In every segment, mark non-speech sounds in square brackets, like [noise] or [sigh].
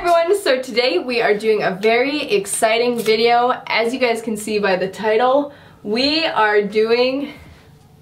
everyone, so today we are doing a very exciting video. As you guys can see by the title, we are doing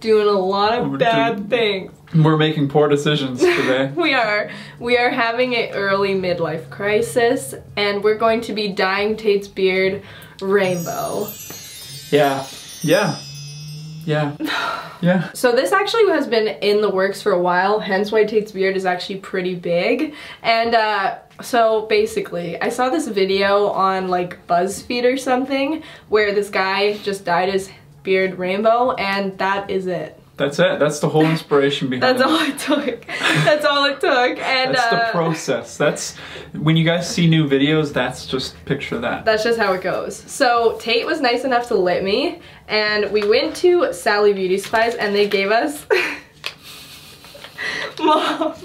doing a lot of We're bad doing- things. We're making poor decisions today. [laughs] We are we are having an early midlife crisis and we're going to be dyeing Tate's beard rainbow. yeah. Yeah. Yeah. [laughs] Yeah. So this actually has been in the works for a while, hence why Tate's beard is actually pretty big. And uh, so basically, I saw this video on like BuzzFeed or something where this guy just dyed his beard rainbow and that is it. That's it. That's the whole inspiration [laughs] behind That's it. all it took. [laughs] That's all it took. And That's uh, the process. That's when you guys see new videos, that's just picture that. That's just how it goes. So Tate was nice enough to let me, and we went to Sally Beauty Supplies, and they gave us. [laughs] Mom, Mom,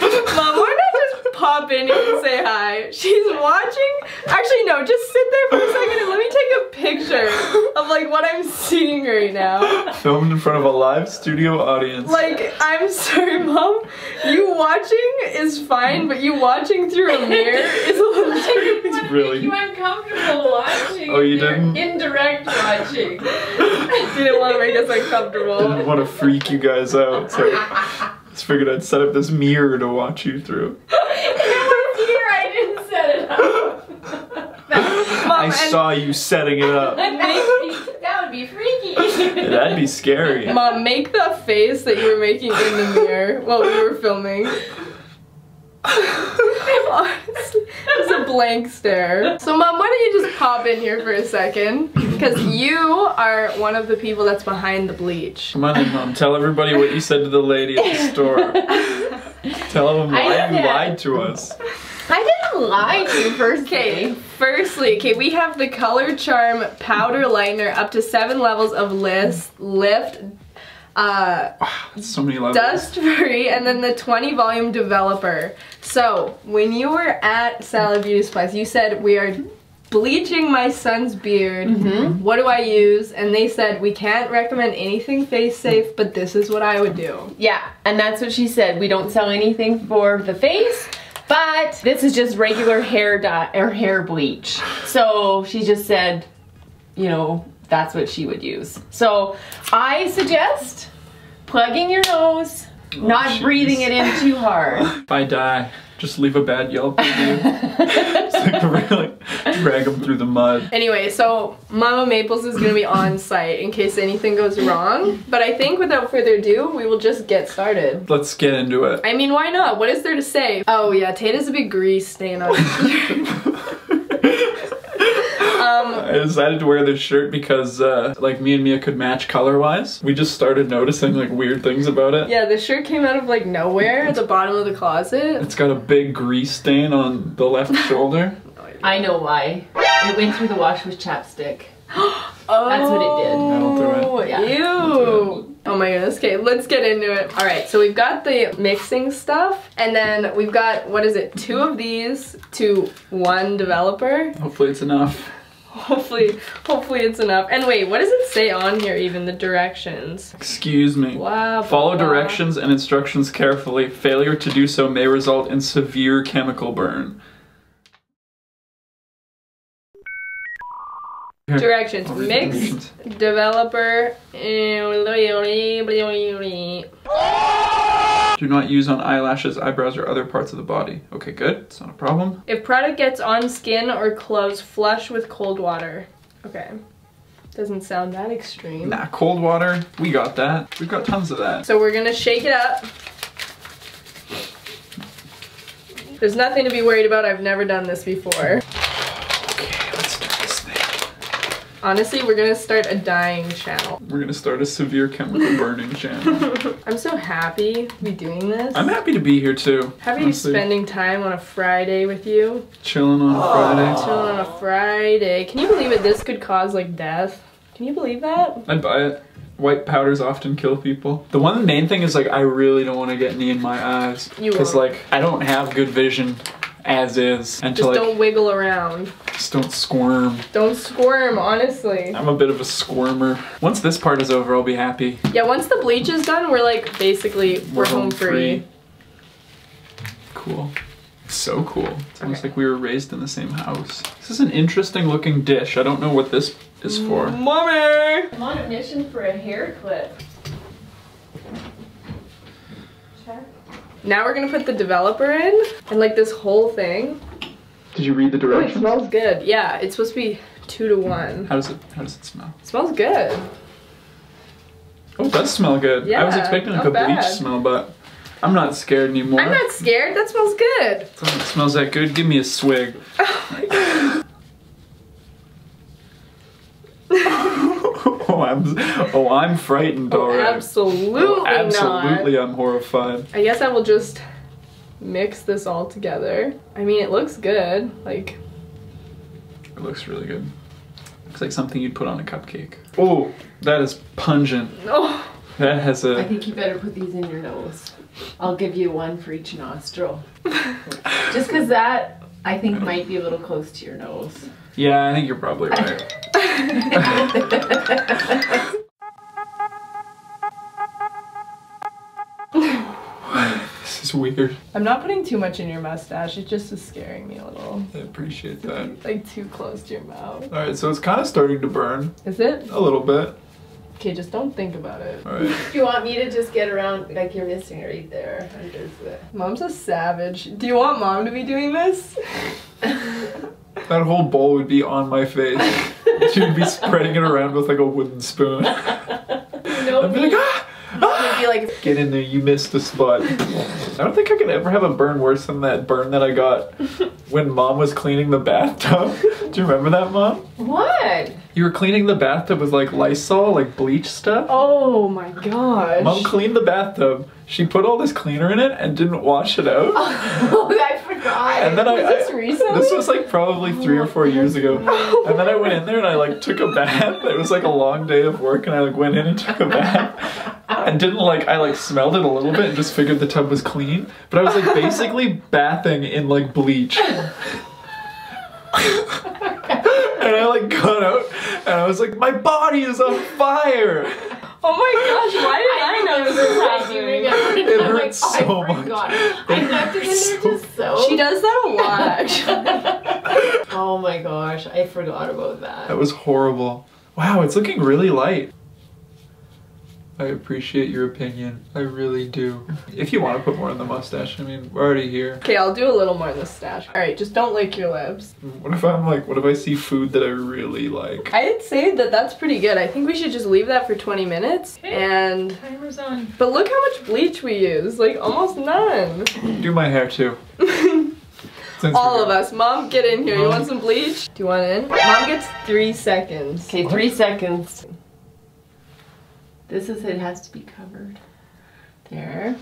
why not pop in and say hi? She's watching. Actually, no, just sit there for a second and let me take a picture of like what I'm seeing right now. Filmed in front of a live studio audience. Like, I'm sorry, Mom. You watching is fine, but you watching through a mirror is a little I tricky. didn't really- you uncomfortable watching. Oh, you You're didn't? Indirect watching. [laughs] Didn't want to make us uncomfortable. Didn't want to freak you guys out, so [laughs] just figured I'd set up this mirror to watch you through. it was here. I didn't set it up. Mom, I saw you setting it up. [laughs] that, would be, that would be freaky. [laughs] That'd be scary. Mom, make the face that you were making in the mirror while we were filming. [laughs] Honestly, It's a blank stare. So, Mom, why don't you just pop in here for a second? Because you are one of the people that's behind the bleach. Come on in, Mom. Tell everybody what you said to the lady at the store. Tell them I why you lied to us. I didn't lie to you first. Okay, firstly, okay, we have the Color Charm Powder Lightener up to seven levels of list, lift, uh, That's so many levels. dust free and then the 20 volume developer so when you were at Sally beauty supplies you said we are bleaching my son's beard what do i use and they said we can't recommend anything face safe but this is what i would do Yeah, and that's what she said. We don't sell anything for the face, but this is just regular hair dye or hair bleach. So she just said, you know, that's what she would use. So I suggest plugging your nose, not jeez. breathing it in too hard. [laughs] If I die, just leave a bad Yelp review. [laughs] Like, really drag them through the mud. anyway so mama maples is going to be on site in case anything goes wrong but i think without further ado we will just get started Let's get into it. I mean, why not? What is there to say? Oh yeah, Tate has a big grease stain on [laughs] I decided to wear this shirt because, uh, like, me and Mia could match color-wise. We just started noticing, like, weird things about it. Yeah, the shirt came out of like nowhere at the bottom of the closet. It's got a big grease stain on the left [laughs] shoulder. I know why. It went through the wash with chapstick. Oh, [gasps] That's what it did. That'll do it. Yeah. Ew. Oh my goodness. Okay, let's get into it. All right, so we've got the mixing stuff, and then we've got what is it? Two of these to one developer. Hopefully it's enough. Hopefully, hopefully it's enough. And wait, what does it say on here? Even the directions. Excuse me. Wow. Follow blah. directions and instructions carefully. Failure to do so may result in severe chemical burn. Directions. I'll Mix, developer. Eh, Do not use on eyelashes, eyebrows, or other parts of the body. Okay, good. It's not a problem. If product gets on skin or clothes, flush with cold water. Okay. Doesn't sound that extreme. Nah, cold water. We got that. We've got tons of that. So we're gonna shake it up. There's nothing to be worried about. I've never done this before. Okay, let's do this thing. Honestly, we're gonna start a dying channel. We're gonna start a severe chemical burning channel. [laughs] I'm so happy to be doing this. I'm happy to be here too. happy honestly. spending time on a Friday with you. chilling on a Friday. Chilling on a Friday. Can you believe it? This could cause like death. Can you believe that? I'd buy it. White powders often kill people. The one main thing is like I really don't want to get any in my eyes You because like I don't have good vision as is, and Just like don't wiggle around. just don't squirm. Don't squirm, honestly. I'm a bit of a squirmer. Once this part is over, I'll be happy. Yeah, once the bleach is done, we're like basically we're, home free. Cool. so cool. It's almost like we were raised in the same house. This is an interesting looking dish. I don't know what this is for. Mm, mommy! I'm on a mission for a hair clip. Now we're gonna put the developer in and like this whole thing. Did you read the Oh, it directions? smells good. Yeah, it's supposed to be two to one. How does it how does it smell? It smells good. Oh, it does smell good. Yeah, I was expecting like a bleach smell, but I'm not scared anymore. I'm not scared. That smells good. It smells that good. Give me a swig. [laughs] oh, I'm oh, I'm frightened Oh, already. absolutely, Oh, absolutely, not. I'm horrified. I guess I will just mix this all together. I mean, it looks good. Like, It looks really good. Looks like something you'd put on a cupcake. Oh, that is pungent. oh, That has a. I think you better put these in your nose. I'll give you one for each nostril. [laughs] Just because that, I think, might be a little close to your nose. Yeah, I think you're probably [laughs] right. This is weird. I'm not putting too much in your mustache. It just is scaring me a little. I appreciate that. Like too close to your mouth. All right, so it's kind of starting to burn Is it? a little bit. Okay, just don't think about it. All right. Do [laughs] you want me to just get around, like you're missing right there the... Uh, Mom's a savage. Do you want mom to be doing this? That whole bowl would be on my face. [laughs] She'd be spreading it around with like a wooden spoon. No, [laughs] I'd be like, ah! ah! Maybe like Get in there, you missed a spot. I don't think I could ever have a burn worse than that burn that I got when mom was cleaning the bathtub. [laughs] Do you remember that, mom? What? You were cleaning the bathtub with like Lysol, like bleach stuff. Oh my gosh. Mom cleaned the bathtub. She put all this cleaner in it and didn't wash it out. [laughs] Oh, I forgot. And then I, Was this I- recently? this was like probably three or four years ago. [laughs] Oh and then I went in there and I like took a bath. It was like a long day of work and I like went in and took a bath. And didn't like I like smelled it a little bit and just figured the tub was clean. But I was like basically bathing in like bleach. [laughs] and I like got out and I was like, my body is on fire. Oh my gosh, why did I, know this was happening? It it hurts so [laughs] much. I left it in there So- just so. She does that a lot, actually. [laughs] Oh my gosh, I forgot about That that. was horrible. Wow, it's looking really light. I appreciate your opinion. I really do. If you want to put more in the mustache, I mean, we're already here. Okay, I'll do a little more in the stash. Alright, just don't lick your lips. What if I'm like, what if I see food that I really like? I'd say that that's pretty good. I think we should just leave that for 20 minutes. And, Timer's on. but look how much bleach we use. Like, almost none. [clears throat] Do my hair too. [laughs] Since All of us. Mom, get in here. You want some bleach? Do you want in? Mom gets three seconds. Okay, three seconds. This is, it has to be covered. There.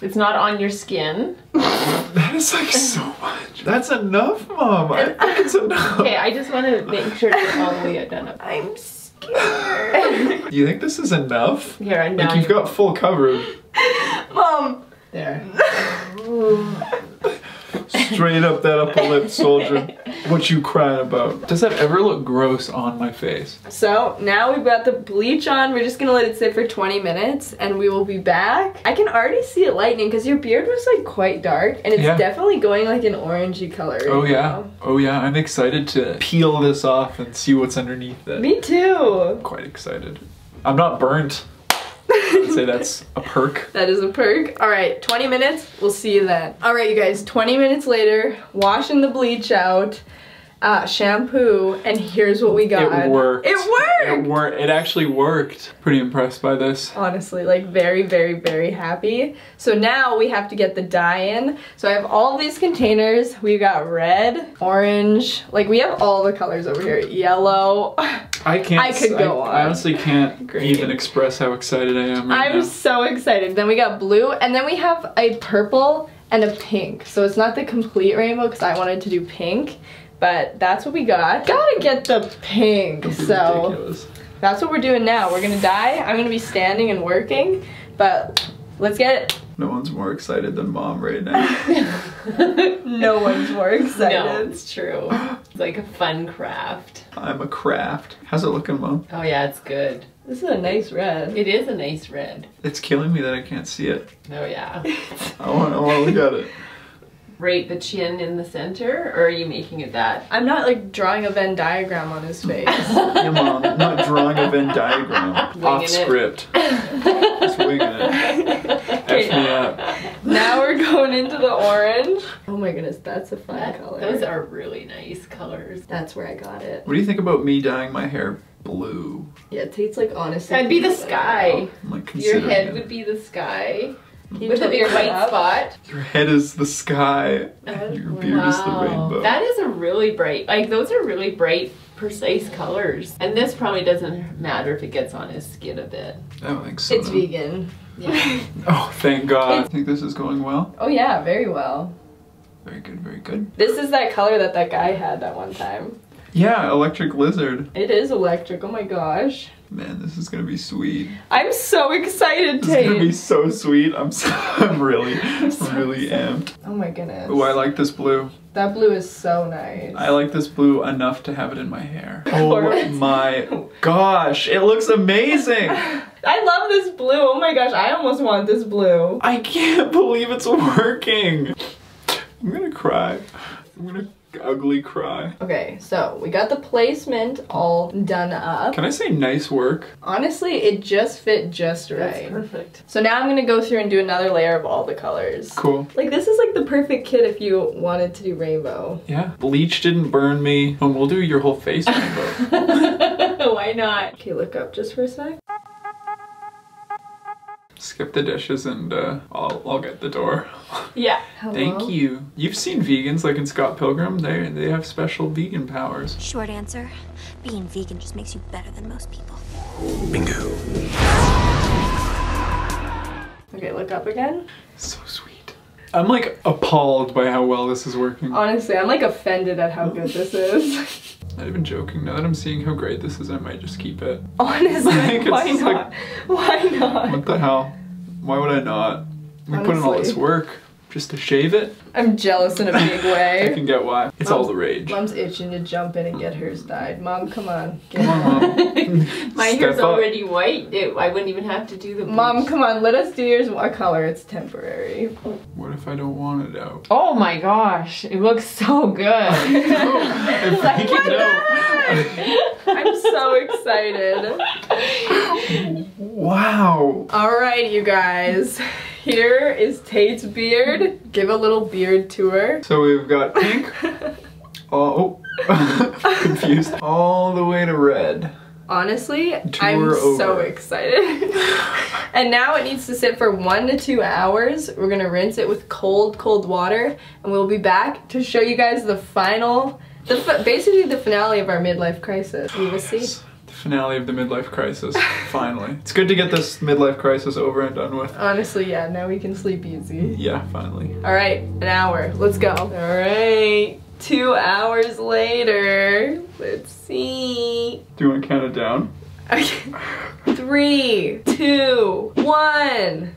It's not on your skin. [laughs] That is like so much. That's enough, Mom. I think it's [laughs] enough. Okay, I just want to make sure it's all the way done up. I'm scared. Do [laughs] you think this is enough? Here, and now Like you've got full coverage. Mom. there. Straight up that upper lip, soldier. What you crying about? Does that ever look gross on my face? So now we've got the bleach on. We're just gonna let it sit for 20 minutes and we will be back. I can already see it lightening because your beard was like quite dark and it's Yeah. definitely going like an orangey color. right Oh yeah. now. Oh yeah. I'm excited to peel this off and see what's underneath it. Me too. I'm Quite excited. I'm not burnt. I'd say that's a perk. [laughs] That is a perk. All right, 20 minutes. We'll see you then. All right, you guys, 20 minutes later, washing the bleach out, uh, shampoo, and here's what we got. It worked. It worked! It worked. It actually worked. Pretty impressed by this. honestly like very very very happy so now we have to get the dye in so i have all these containers We've got red orange like we have all the colors over here yellow I can't. I could go I, on. honestly can't Green. even express how excited I am right i'm now. so excited then we got blue and then we have a purple and a pink so it's not the complete rainbow because i wanted to do pink but that's what we got gotta get the pink be so ridiculous. that's what we're doing now we're gonna dye i'm gonna be standing and working but let's get it No one's more excited than mom right now. [laughs] no one's more excited. No, it's true. It's like a fun craft. I'm a craft. How's it looking, mom? Oh yeah, it's good. This is a nice red. It is a nice red. It's killing me that I can't see it. Oh yeah. I want. I want to look at it. [laughs] right the chin in the center, or are you making it that? I'm not like drawing a Venn diagram on his face. [laughs] Yeah, mom, not drawing a Venn diagram. [laughs] Winging Off it. script. [laughs] Just winging it. F me up. now we're going into the orange. Oh my goodness, that's a fun That- color. those are really nice colors. That's where I got it. What do you think about me dyeing my hair blue? Yeah, Tate's like honestly. That'd be the sky. Oh, I'm like Your head it. would be the sky Can you with tilt your white up? spot. Your head is the sky, and your beard is the rainbow. That is a really bright, like those are really bright, precise colors. And this probably doesn't matter if it gets on his skin a bit. I don't think so. It's no. vegan. Yeah. [laughs] Oh, thank God. I think this is going well. Oh yeah, very well. Very good, very good. This is that color that that guy had that one time. Yeah, electric lizard. It is electric. Oh my gosh. Man, this is gonna be sweet. I'm so excited, This is gonna be so sweet. I'm so, [laughs] I'm really, really amped. Oh my goodness. Oh, I like this blue. That blue is so nice. I like this blue enough to have it in my hair. [laughs] Oh my gosh, it looks amazing. [laughs] I love this blue. Oh my gosh, I almost want this blue. I can't believe it's working. I'm gonna cry. I'm gonna ugly cry. Okay, so we got the placement all done up. Can I say nice work? Honestly, it just fit just right. perfect. So now I'm gonna go through and do another layer of all the colors. Cool. Like this is like the perfect kit if you wanted to do rainbow. Yeah. Bleach didn't burn me. And we'll do your whole face rainbow. [laughs] Why not? Okay, look up just for a sec. Skip the dishes and uh, I'll, I'll get the door. [laughs] Yeah. Hello? Thank you. You've seen vegans like in Scott Pilgrim. They they have special vegan powers. Short answer being vegan just makes you better than most people. Bingo. Okay, look up again. So sweet. I'm like appalled by how well this is working. Honestly, I'm like offended at how good this is. [laughs] Not even joking. Now that I'm seeing how great this is, I might just keep it. [laughs] Honestly, [laughs] Like, why not? Why not? What the hell? Why would I not? We put in all this work just to shave it. I'm jealous in a big way. [laughs] I can get why. It's all the rage. Mom's itching to jump in and get hers dyed. Mom, come on. Get Come on, mom. [laughs] My Step hair's up. already white. It, I wouldn't even have to do the bleach. Mom, come on. Let us do yours what color. It's temporary. What if I don't want it out? Oh my gosh, it looks so good. I'm [laughs] freaking out. I'm so excited. Wow. All right, you guys. Here is Tate's beard. Give a little beard tour. So we've got pink. [laughs] Oh, oh. [laughs] confused. All the way to red. Honestly, I'm Tour so excited. [laughs] and now it needs to sit for one to two hours. We're gonna rinse it with cold, cold water, and we'll be back to show you guys the final, the basically the finale of our midlife crisis. We will see. The finale of the midlife crisis. Finally. It's good to get this midlife crisis over and done with. Honestly, yeah, now we can sleep easy. Yeah, finally. All right, an hour. Let's go. All right, two hours later. Let's see. Do you want to count it down? Okay. Three, two, one.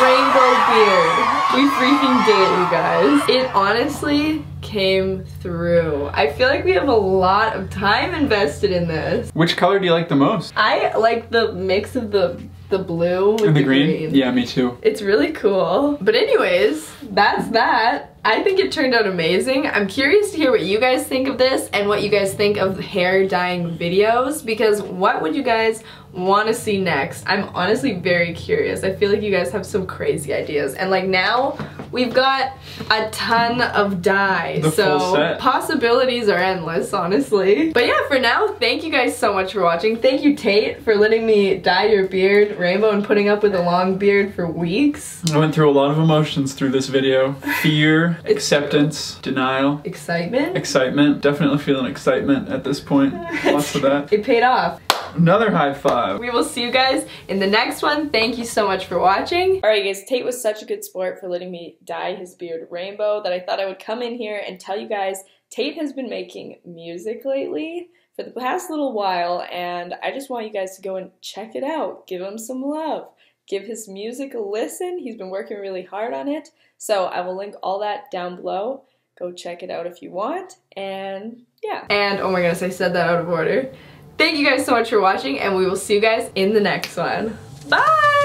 Rainbow beard. We freaking did it, you guys. It honestly came through. I feel like we have a lot of time invested in this. Which color do you like the most? I like the mix of the the blue with And the, the green? Yeah, me too. It's really cool. But anyways, that's that. I think it turned out amazing. I'm curious to hear what you guys think of this and what you guys think of hair dyeing videos because what would you guys want to see next? I'm honestly very curious. I feel like you guys have some crazy ideas. And like now, we've got a ton of dye. The so possibilities are endless, honestly. But yeah, for now, thank you guys so much for watching. Thank you, Tate, for letting me dye your beard rainbow and putting up with a long beard for weeks. I went through a lot of emotions through this video. [laughs] Fear, acceptance, denial, Excitement. excitement. Definitely feeling excitement at this point. [laughs] Lots of that. It paid off. Another high five. We will see you guys in the next one. Thank you so much for watching. Alright guys, Tate was such a good sport for letting me dye his beard rainbow that I thought I would come in here and tell you guys Tate has been making music lately for the past little while and I just want you guys to go and check it out. Give him some love. Give his music a listen. He's been working really hard on it. So I will link all that down below. Go check it out if you want. And yeah. And oh my goodness, I said that out of order. Thank you guys so much for watching, and we will see you guys in the next one. Bye!